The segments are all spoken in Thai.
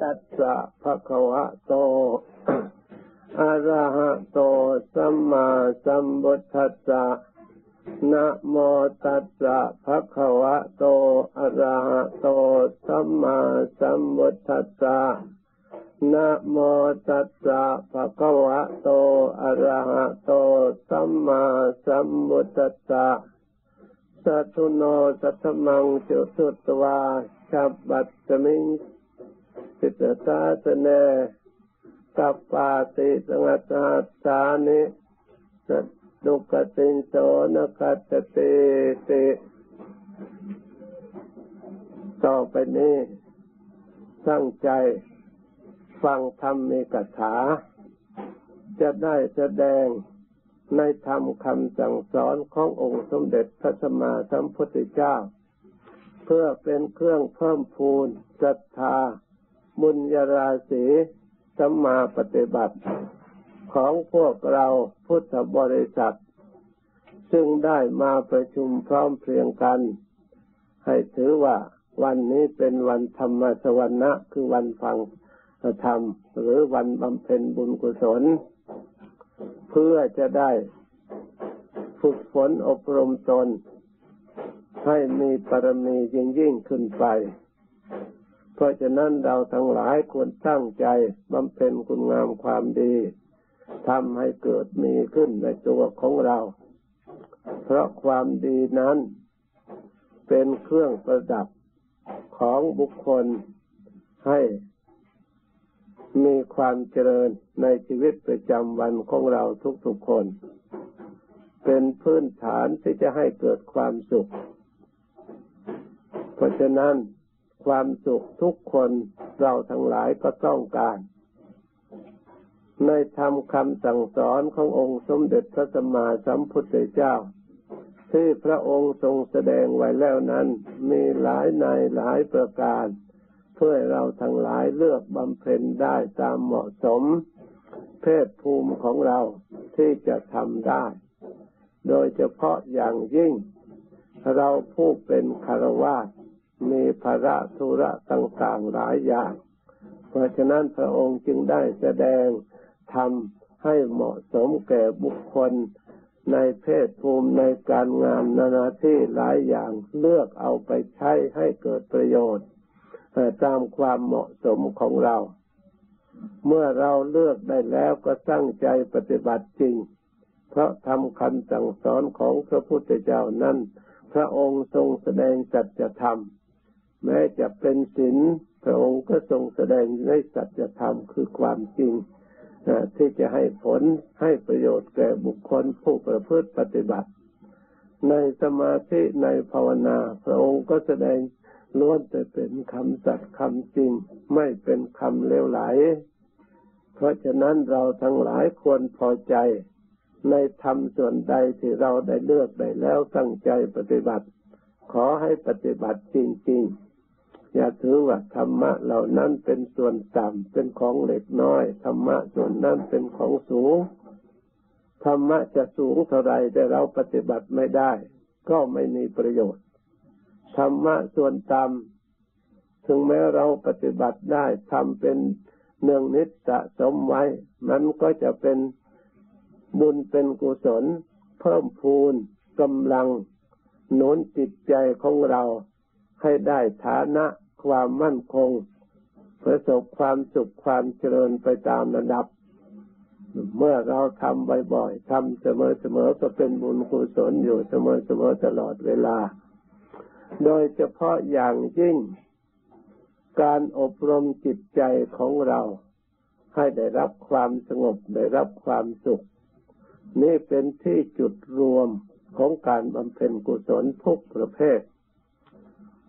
ตัสสะภะคะวะโตอะระหะโตสัมมาสัมพุทธัสสะนะโมตัสสะภะคะวะโตอะระหะโตสัมมาสัมพุทธัสสะนะโมตัสสะภะคะวะโตอะระหะโตสัมมาสัมพุทธัสสะสัตุโนสัทมังจุสุตวาชับบัตมิง สิตตาสเนกัปปาติสังตาสานิสดุกตินโสนกัตติติต่อไปนี้ตั้งใจฟังธรรมในกถา จะได้แสดงในธรรมคำสั่งสอนขององค์สมเด็จพระสัมมาสัมพุทธเจ้า เพื่อเป็นเครื่องเพิ่มพูนศรัทธา บุญญาราศีสัมมาปฏิบัติ ของพวกเราพุทธบริษัท ซึ่งได้มาประชุมพร้อมเพรียงกัน ให้ถือว่าวันนี้เป็นวันธรรมสวรรณะคือวันฟังธรรม หรือวันบำเพ็ญบุญกุศล เพื่อจะได้ฝึกฝนอบรมตน ให้มีปรมียิ่งยิ่งขึ้นไป เพราะฉะนั้นเราทั้งหลายควรตั้งใจบำเพ็ญคุณงามความดีทำให้เกิดมีขึ้นในตัวของเรา เพราะความดีนั้น เป็นเครื่องประดับของบุคคลให้ มีความเจริญในชีวิตประจำวันของเราทุกๆคน เป็นพื้นฐานที่จะให้เกิดความสุข เพราะฉะนั้น ความสุขทุกคนเราทั้งหลายก็ต้องการ ในธรรมคำสั่งสอนขององค์สมเด็จพระสัมมาสัมพุทธเจ้า ที่พระองค์ทรงแสดงไว้แล้วนั้น มีหลายในหลายประการ เพื่อเราทั้งหลายเลือกบำเพ็ญได้ตามเหมาะสม เพศภูมิของเราที่จะทำได้ โดยเฉพาะอย่างยิ่ง เราผู้เป็นคารวะ มีภาระธุระต่างๆหลายอย่าง เพราะฉะนั้นพระองค์จึงได้แสดงทำให้เหมาะสมแก่บุคคล ในเพศภูมิในการงานนานาที่หลายอย่างเลือกเอาไปใช้ให้เกิดประโยชน์ตามความเหมาะสมของเรา เมื่อเราเลือกได้แล้วก็ตั้งใจปฏิบัติจริง เพราะทำคำสั่งสอนของพระพุทธเจ้านั้น พระองค์ทรงแสดงจัจธรรม แม้จะเป็นศีลพระองค์ก็ทรงแสดงในสัจธรรมคือความจริงที่จะให้ผลให้ประโยชน์แก่บุคคลผู้ประพฤติปฏิบัติ ในสมาธิในภาวนา พระองค์ก็แสดงล้วนแต่เป็นคำสัตย์คำจริง ไม่เป็นคำเลวไหล เพราะฉะนั้นเราทั้งหลายควรพอใจ ในธรรมส่วนใดที่เราได้เลือกได้แล้วตั้งใจปฏิบัติ ขอให้ปฏิบัติจริง ๆ อย่าถือว่าธรรมะเหล่านั้นเป็นส่วนต่ำเป็นของเล็กน้อยธรรมะส่วนนั้นเป็นของสูงธรรมะจะสูงเท่าไรแต่เราปฏิบัติไม่ได้ ก็ไม่มีประโยชน์ธรรมะส่วนต่ำถึงแม้เราปฏิบัติได้ทำเป็นเนืองนิสสะสมไว้ มันก็จะเป็นบุญเป็นกุศล เพิ่มพูนกำลังหนุนจิตใจของเรา ให้ได้ฐานะความมั่นคง ประสบความสุขความเจริญไปตามระดับ เมื่อเราทำบ่อยๆทำเสมอๆก็เป็นบุญกุศลอยู่เสมอๆตลอดเวลา โดยเฉพาะอย่างยิ่ง การอบรมจิตใจของเราให้ได้รับความสงบได้รับความสุข นี่เป็นที่จุดรวมของการบำเพ็ญกุศลทุกประเภท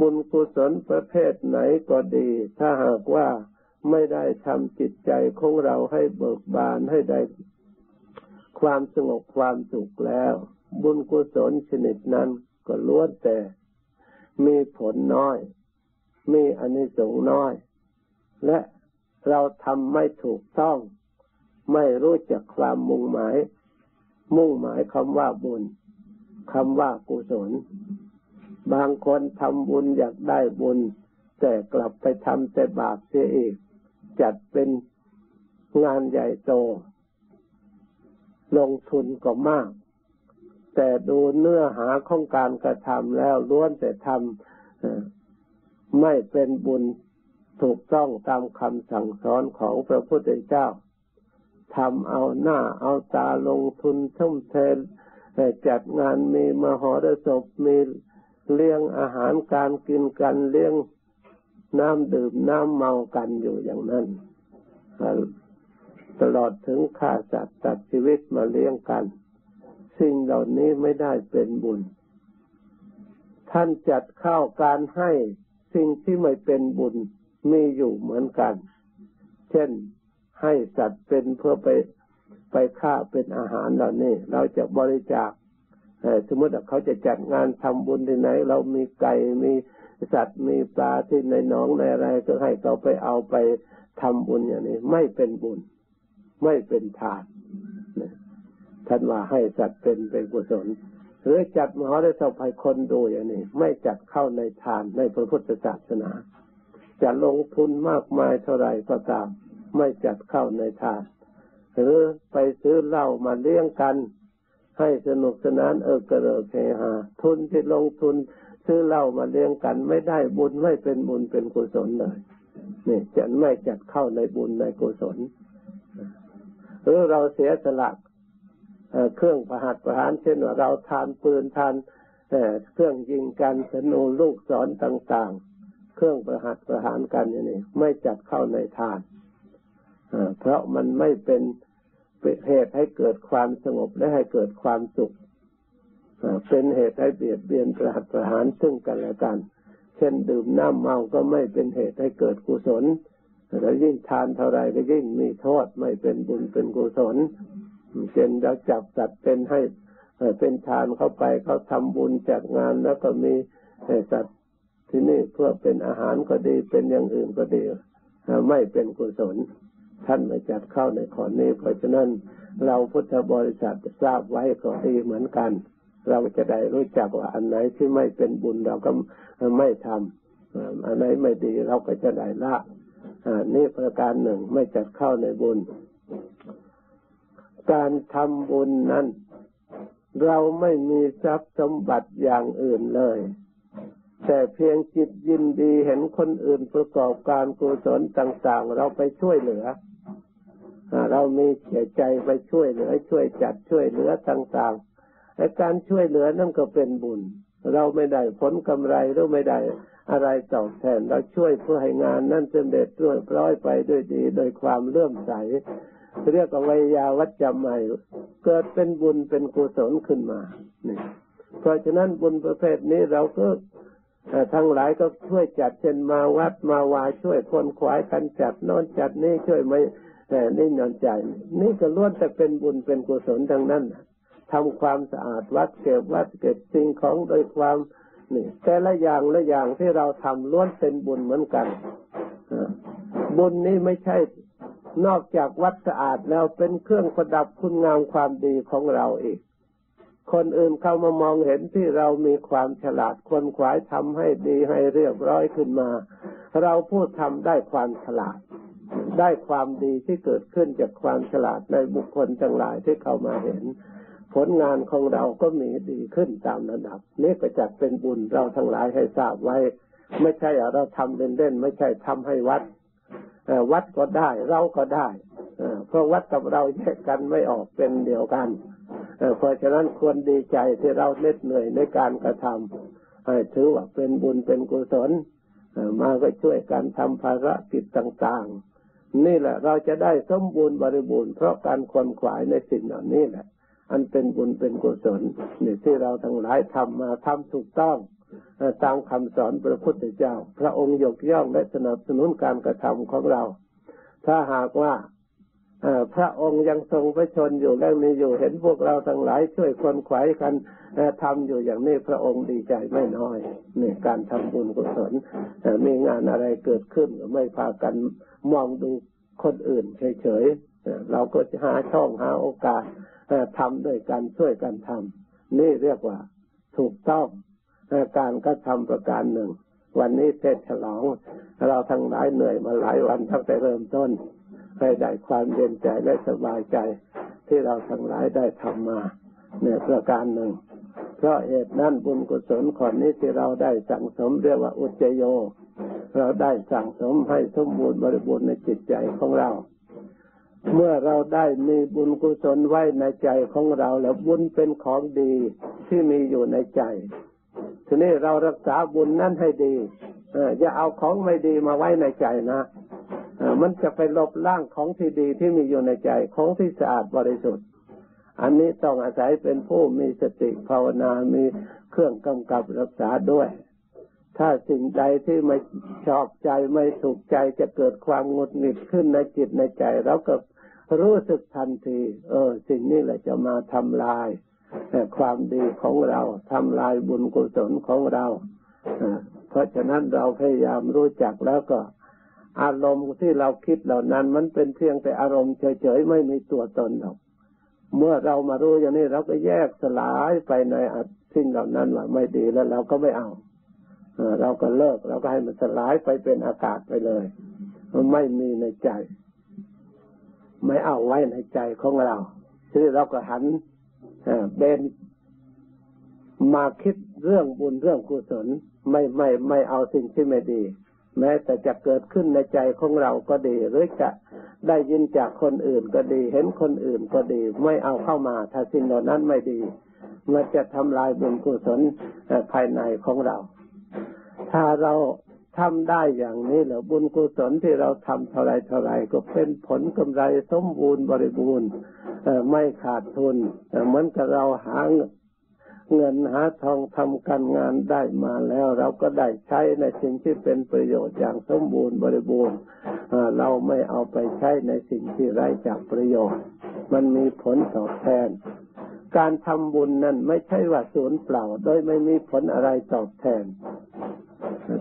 บุญกุศลประเภทไหนก็ดี ถ้าหากว่าไม่ได้ทำจิตใจของเราให้เบิกบานให้ได้ความสงบความสุขแล้ว บุญกุศลชนิดนั้นก็ล้วนแต่ มีผลน้อย มีอนิสงส์น้อย และเราทำไม่ถูกต้อง ไม่รู้จักความมุ่งหมาย มุ่งหมายคำว่าบุญคำว่ากุศล บางคนทำบุญอยากได้บุญ แต่กลับไปทำแต่บาปเสียอีก จัดเป็นงานใหญ่โต ลงทุนก็มาก แต่ดูเนื้อหาของการกระทำแล้วล้วนแต่ทำไม่เป็นบุญถูกต้องตามคำสั่งสอนของพระพุทธเจ้าทำเอาหน้าเอาตาลงทุนทุ่มเทจัดงานมีมหรสพมี เลี้ยงอาหารการกินกันเลี้ยงน้ำดื่มน้ำเมากันอยู่อย่างนั้นตลอดถึงฆ่าสัตว์ตัดชีวิตมาเลี้ยงกัน สิ่งเหล่านี้ไม่ได้เป็นบุญ ท่านจัดเข้าการให้สิ่งที่ไม่เป็นบุญมีอยู่เหมือนกัน เช่นให้สัตว์เป็นเพื่อไปไปฆ่าเป็นอาหารเหล่านี้ เราจะบริจาค สมมติเขาจะจัดงานทำบุญที่ไหน เรามีไก่มีสัตว์มีปลาที่ในหนองในอะไร ก็ให้เขาไปเอาไปทำบุญอย่างนี้ ไม่เป็นบุญ ไม่เป็นทานท่านว่าให้สัตว์เป็นเป็นกุศลหรือจัดมหรสพให้คนดูอย่างนี้ ไม่จัดเข้าในทานในพระพุทธศาสนา จะลงทุนมากมายเท่าไรก็ตาม ไม่จัดเข้าในทาน หรือไปซื้อเหล้ามาเลี้ยงกัน ให้สนุกสนานเออกระเริกเฮฮาทุนที่ลงทุนซื้อเหล้ามาเลี้ยงกันไม่ได้บุญไม่เป็นบุญเป็นกุศลเลยนี่จะไม่จัดเข้าในบุญในกุศลหรือเราเสียสละเครื่องประหัตประหารเช่นว่าเราทานปืนทานเครื่องยิงกันสนูลูกศรต่าง ๆ เครื่องประหัตประหารกันอย่างนี้ไม่จัดเข้าในทานเพราะมันไม่เป็น เป็นเหตุให้เกิดความสงบและให้เกิดความสุขเป็นเหตุให้เบียดเบียนประหัตประหารซึ่งกันและกัน เช่นดื่มน้ำเมาก็ไม่เป็นเหตุให้เกิดกุศลแล้วยิ่งทานเท่าไรก็ยิ่งมีโทษไม่เป็นบุญเป็นกุศลเช่นเราจับสัตว์เป็นให้เป็นทานเข้าไปเขาทำบุญจัดงานแล้วก็มีสัตว์ที่นี่เพื่อเป็นอาหารก็ดีเป็นอย่างอื่นก็ดีไม่เป็นกุศล ท่านไม่จัดเข้าในข้อนี้เพราะฉะนั้นเราพุทธบริษัททราบไว้ก็ดีเหมือนกัน เราจะได้รู้จักว่าอันไหนที่ไม่เป็นบุญเราก็ไม่ทำอันไหนไม่ดีเราก็จะได้ละนี่ประการหนึ่งไม่จัดเข้าในบุญ การทำบุญนั้น เราไม่มีทรัพย์สมบัติอย่างอื่นเลย แต่เพียงจิตยินดีเห็นคนอื่นประกอบการกุศลต่าง ๆ เราไปช่วยเหลือ เรามีเสียใจไปช่วยเหลือ ช่วยจัดช่วยเหลือต่างๆและการช่วยเหลือนั่นก็เป็นบุญ เราไม่ได้ผลกำไรหรือไม่ได้อะไรตอบแทนเราช่วยเพื่อให้งานนั่นสำเร็จด้วยร้อยไปด้วยดีโดยความเลื่อมใสเรียกว่าวิยาวัจจำใหม่เกิดเป็นบุญเป็นกุศลขึ้นมานี่เพราะฉะนั้นบุญประเภทนี้เราก็ทั้งหลายก็ช่วยจัดเช่นมาวัดมาวาช่วยคนขวายกันจัดนอนจัดนี่ช่วยไม่ แต่นี่นอนใจ นี่ก็ล้วนแต่เป็นบุญเป็นกุศลทั้งนั้นทำความสะอาดวัดเก็บวัดเก็บสิ่งของโดยความนี่แต่ละอย่างละอย่างที่เราทำล้วนเป็นบุญเหมือนกันบุญนี้ไม่ใช่นอกจากวัดสะอาดแล้วเป็นเครื่องประดับคุณงามความดีของเราอีก คนอื่นเข้ามามองเห็นที่เรามีความฉลาดคนขวายทำให้ดีให้เรียบร้อยขึ้นมา เราพูดทำได้ความฉลาด ได้ความดีที่เกิดขึ้นจากความฉลาดในบุคคลทั้งหลายที่เขามาเห็น ผลงานของเราก็มีดีขึ้นตามระดับ นี่ก็จัดเป็นบุญเราทั้งหลายให้ทราบไว้ ไม่ใช่เราทำเล่นๆไม่ใช่ทำให้วัดวัดก็ได้เราก็ได้เพราะวัดกับเราแยกกันไม่ออกเป็นเดียวกันเพราะฉะนั้นควรดีใจที่เราเน็ดเหนื่อยในการกระทำถือว่าเป็นบุญเป็นกุศลมาก็ช่วยกันทำภารกิจต่าง ๆ นี่แหละ เราจะได้สมบูรณ์บริบูรณ์เพราะการควนขวายในสิ่งเหล่านี้แหละ อันเป็นบุญเป็นกุศลนี่ที่เราทั้งหลายทำมาทำถูกต้องตามคำสอนพระพุทธเจ้า พระองค์ยกย่องและสนับสนุนการกระทำของเรา ถ้าหากว่าพระองค์ยังทรงพระชนอยู่แล้วมีอยู่เห็นพวกเราทั้งหลายช่วยคนขวายกันทำอยู่อย่างนี้พระองค์ดีใจไม่น้อยนี่การทำบุญกุศลมีงานอะไรเกิดขึ้นไม่พากัน มองดูคนอื่นเฉยๆเราก็จะหาช่องหาโอกาสทำด้วยกันช่วยกันทำนี่เรียกว่า ถูกต้องการกระทำประการหนึ่ง วันนี้เทศฉลอง เราทั้งหลายเหนื่อยมาหลายวันตั้งแต่เริ่มต้นให้ได้ความเย็นใจและสบายใจ ที่เราทั้งหลายได้ทำมาในประการหนึ่ง เพราะเหตุนั้นบุญกุศลขอนนี้ที่เราได้สั่งสมเรียกว่าอุจโย เราได้สั่งสมให้สมบูรณ์บริบูรณ์ในจิตใจของเรา เมื่อเราได้มีบุญกุศลไว้ในใจของเราแล้วบุญเป็นของดีที่มีอยู่ในใจ ทีนี้เรารักษาบุญนั้นให้ดีอย่าเอาของไม่ดีมาไว้ในใจนะมันจะไปลบล้างของที่ดีที่มีอยู่ในใจของที่สะอาดบริสุทธิ์ อันนี้ต้องอาศัยเป็นผู้มีสติภาวนา มีเครื่องกำกับรักษาด้วย ถ้าสิ่งใดที่ไม่ชอบใจไม่ถูกใจจะเกิดความงุดหงิดขึ้นในจิตในใจเราก็รู้สึกทันที เออ สิ่งนี้แหละจะมาทำลายความดีของเราทำลายบุญกุศลของเราเพราะฉะนั้นเราพยายามรู้จักแล้วก็ อารมณ์ที่เราคิดเหล่านั้น มันเป็นเพียงแต่อารมณ์เฉยๆไม่มีตัวตนหรอกเมื่อเรามารู้อย่างนี้เราก็แยกสลายไปในสิ่งเหล่านั้นว่าไม่ดีแล้วเราก็ไม่เอา เราก็เลิก เราก็ให้มันสลายไปเป็นอากาศไปเลย มันไม่มีในใจ ไม่เอาไว้ในใจของเราที่เราก็หันเบนมาคิดเรื่องบุญเรื่องกุศลไม่ไม่ไม่เอาสิ่งที่ไม่ดี แม้แต่จะเกิดขึ้นในใจของเราก็ดี หรือจะได้ยินจากคนอื่นก็ดี เห็นคนอื่นก็ดี ไม่เอาเข้ามา ถ้าสิ่งเหล่านั้นไม่ดี มันจะทำลายบุญกุศลภายในของเรา ถ้าเราทำได้อย่างนี้แล้วบุญกุศลที่เราทำเท่าไรเท่าไรก็เป็นผลกำไรสมบูรณ์บริบูรณ์ไม่ขาดทุนเหมือนกับเราหาเงินหาทองทำการงานได้มาแล้ว เราก็ได้ใช้ในสิ่งที่เป็นประโยชน์อย่างสมบูรณ์บริบูรณ์เราไม่เอาไปใช้ในสิ่งที่ไร้จากประโยชน์ มันมีผลตอบแทน การทำบุญนั้นไม่ใช่ว่าสูญเปล่า โดยไม่มีผลอะไรตอบแทน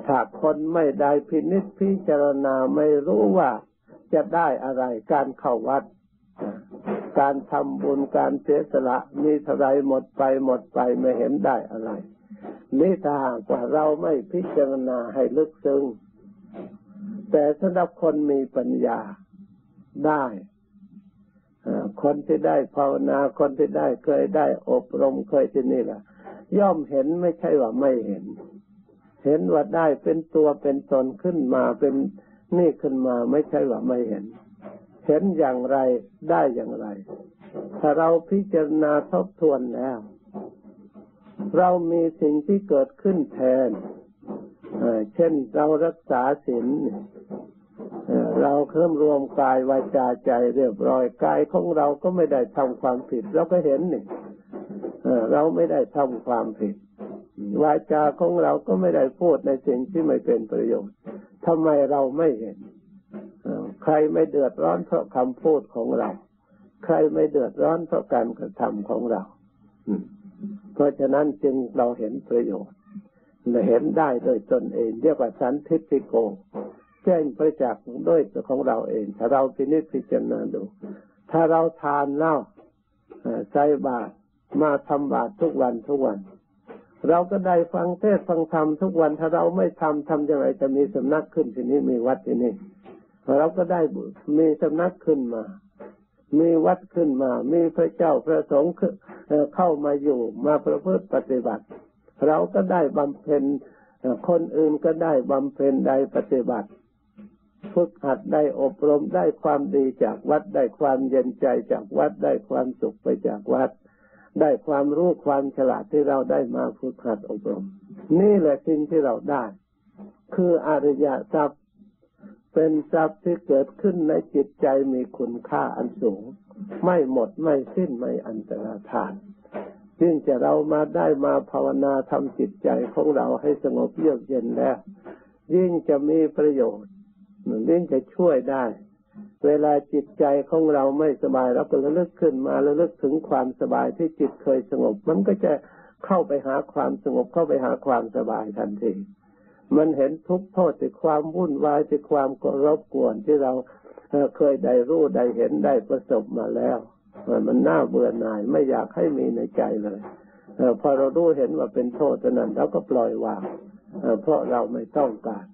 ถ้าคนไม่ได้พินิจพิจารณาไม่รู้ว่าจะได้อะไรการเข้าวัด การทำบุญการเสียสละมีเท่าไรหมดไปหมดไปไม่เห็นได้อะไร นี่ถ้าหากว่าเราไม่พิจารณาให้ลึกซึ้งแต่สำหรับคนมีปัญญาได้คนที่ได้ภาวนาคนที่ได้เคยได้อบรมเคยที่นี่แหละย่อมเห็นไม่ใช่ว่าไม่เห็น เห็นว่าได้เป็นตัวเป็นตนขึ้นมาเป็นนี่ขึ้นมาไม่ใช่ว่าไม่เห็น เห็นอย่างไรได้อย่างไร ถ้าเราพิจารณาทบทวนแล้ว เรามีสิ่งที่เกิดขึ้นแทนเช่นเรารักษาศีลเราเพิ่มรวมกายวาจาใจเรียบร้อยกายของเราก็ไม่ได้ทำความผิด เราก็เห็นนี่เราไม่ได้ทำความผิด วาจาของเราก็ไม่ได้พูดในสิ่งที่ไม่เป็นประโยชน์ทำไมเราไม่เห็น ใครไม่เดือดร้อนเพราะคำพูดของเรา ใครไม่เดือดร้อนเพราะการกระทำของเราเพราะฉะนั้นจึงเราเห็นประโยชน์เห็นได้โดยตนเอง เรียกว่าสันทิติโกแจ้งประจักษ์ด้วยตัวของเราเอง ถ้าเราพินิจพิจารณาดู ถ้าเราทานเหล้าใส่บาตรมาทำบาตรทุกวันทุกวัน เราก็ได้ฟังเทศฟังธรรมทุกวันถ้าเราไม่ทำทำยังไงจะมีสำนักขึ้นที่นี้มีวัดที่นี่เราก็ได้มีสำนักขึ้นมา มีวัดขึ้นมา มีพระเจ้าพระสงฆ์เข้ามาอยู่มาประพฤติปฏิบัติ เราก็ได้บำเพ็ญคนอื่นก็ได้บำเพ็ญได้ปฏิบัติฝึกหัดได้อบรมได้ความดีจากวัดได้ความเย็นใจจากวัดได้ความสุขไปจากวัด ได้ความรู้ความฉลาดที่เราได้มาฝึกหัดอบรม นี่แหละสิ่งที่เราได้ คืออริยทรัพย์เป็นทรัพย์ที่เกิดขึ้นในจิตใจมีคุณค่าอันสูง ไม่หมดไม่สิ้นไม่อันตรธานยิ่งจะเรามาได้มาภาวนาทำจิตใจของเราให้สงบเยือกเย็นแล้ว ยิ่งจะมีประโยชน์ยิ่งจะช่วยได้ เวลาจิตใจของเราไม่สบายเราก็ระลึกขึ้นมาระลึกถึงความสบายที่จิตเคยสงบ มันก็จะเข้าไปหาความสงบเข้าไปหาความสบายทันทีมันเห็นทุกโทษจากความวุ่นวายจากความกรบกวนที่เราเคยได้รู้ได้เห็นได้ประสบมาแล้ว มันน่าเบื่อหน่ายไม่อยากให้มีในใจเลยพอเรารู้เห็นว่าเป็นโทษนั้นเราก็ปล่อยวางเพราะเราไม่ต้องการ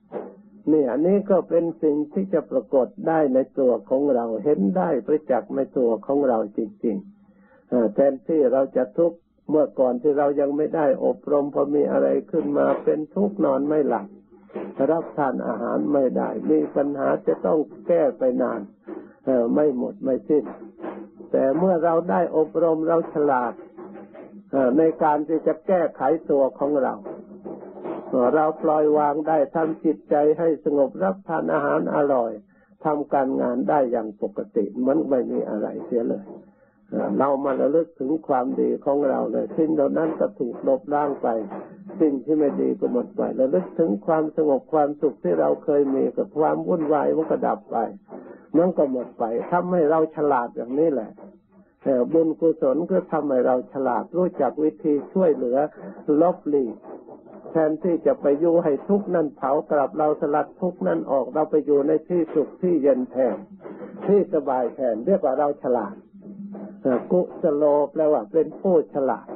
นี่อันนี้ก็เป็นสิ่งที่จะปรากฏได้ในตัวของเราเห็นได้ประจักษ์ในตัวของเราจริงๆแทนที่เราจะทุกข์เมื่อก่อนที่เรายังไม่ได้อบรมพอมีอะไรขึ้นมาเป็นทุกข์นอนไม่หลับรับทานอาหารไม่ได้ มีปัญหาจะต้องแก้ไปนานไม่หมดไม่สิ้น แต่เมื่อเราได้อบรมเราฉลาดในการที่จะแก้ไขตัวของเรา เออเราปล่อยวางได้ทำจิตใจให้สงบรับทานอาหารอร่อยทำการงานได้อย่างปกติมันไม่มีอะไรเสียเลย เรามาระลึกถึงความดีของเราเลยสิ่งเหล่านั้นก็ถูกลบล้างไป สิ่งที่ไม่ดีก็หมดไประลึกถึงความสงบความสุขที่เราเคยมีกับความวุ่นวายมันก็ดับไปมันก็หมดไปทำให้เราฉลาดอย่างนี้แหละแต่บุญกุศลก็ทำให้เราฉลาดรู้จักวิธีช่วยเหลือลบหลีก แทนที่จะไปอยู่ให้ทุกข์นั่นเผากลับเราสลัดทุกข์นั่นออกเราไปอยู่ในที่สุขที่เย็นแทน ที่สบายแทนเรียกว่าเราฉลาดกุสโลแปลว่าเป็นผู้ฉลาด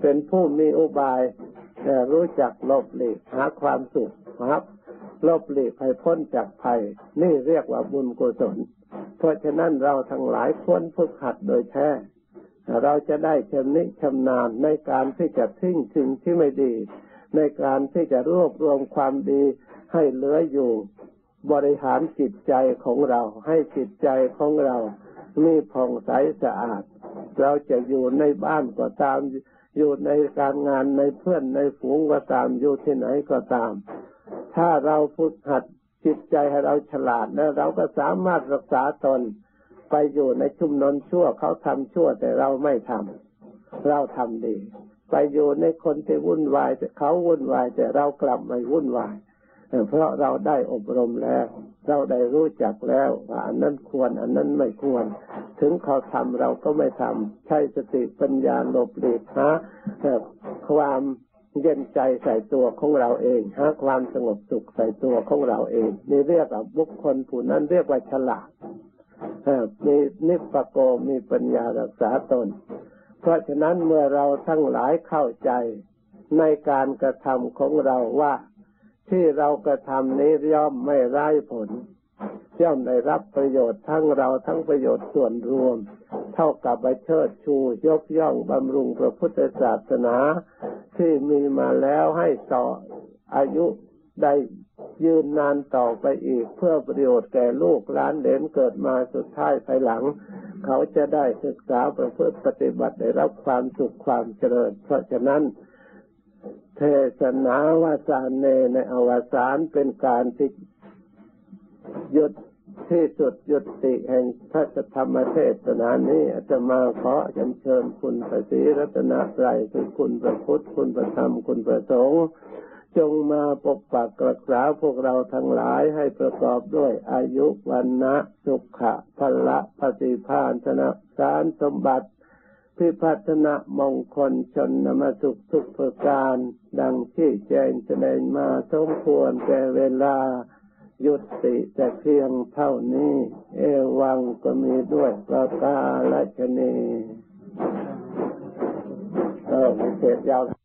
เป็นผู้มีอุบายรู้จักลบหลีกหาความสุขครับลบหลีกให้พ้นจากภัย นี่เรียกว่าบุญกุศล เพราะฉะนั้นเราทั้งหลายควรฝึกหัดโดยแท้ เราจะได้ชำนิชำนาญในการที่จะทิ้งสิ่งที่ไม่ดี ในการที่จะรวบรวมความดีให้เหลืออยู่ บริหารจิตใจของเรา ให้จิตใจของเรามีผ่องใสสะอาด เราจะอยู่ในบ้านก็ตาม อยู่ในการงานในเพื่อนในฝูงก็ตามอยู่ที่ไหนก็ตาม ถ้าเราฝึกหัดจิตใจให้เราฉลาดแล้วเราก็สามารถรักษาตน ไปอยู่ในชุมนนชั่วเขาทำชั่วแต่เราไม่ทำเราทำดี ไปอยู่ในคนที่วุ่นวายแต่เขาวุ่นวาย แต่เรากลับไม่วุ่นวายเพราะเราได้อบรมแล้ว เราได้รู้จักแล้วว่าอันนั้นควร อันนั้นไม่ควร ถึงเขาทำเราก็ไม่ทำใช้สติปัญญาหลบหลีกหาความเย็นใจใส่ตัวของเราเองหาความสงบสุขใส่ตัวของเราเองนี่เรียกว่าบุคคลผู้นั้นเรียกว่าฉลาด มีนิพพโกมีปัญญารักษาตน เพราะฉะนั้นเมื่อเราทั้งหลายเข้าใจในการกระทำของเราว่า ที่เรากระทำนี้ย่อมไม่ไร้ผลย่อมได้รับประโยชน์ทั้งเราทั้งประโยชน์ส่วนรวม เท่ากับไปเชิดชูยกย่องบำรุงพระพุทธศาสนา ที่มีมาแล้วให้ต่ออายุได้ ยืนนานต่อไปอีก เพื่อประโยชน์แก่ลูกหลานเหลนเกิดมาสุดท้ายภายหลัง เขาจะได้ศึกษาประพฤติปฏิบัติได้รับความสุขความเจริญ เพราะฉะนั้น เทศนาวาสานเนในอวสานเป็นการที่หยุดที่สุดยุติแห่งพระธรรมเทศนานี้อาจะมาขอเชิญเชิญคุณพระศรีรัตนตรัยคือคุณพระพุทธคุณพระธรรมคุณพระสงฆ์ จงมาปกปักรักษาพวกเราทั้งหลายให้ประกอบด้วยอายุวันนะสุขะพละปฏิภาณธนะสารสมบัติ พิพัฒนามงคลชนนมสุขทุกประการ ดังที่แจ้งแสดงมาสมควรแก่เวลา ยุติแต่เพียงเท่านี้ เอวังก็มีด้วยประกาศชนีเออเสร็จยาว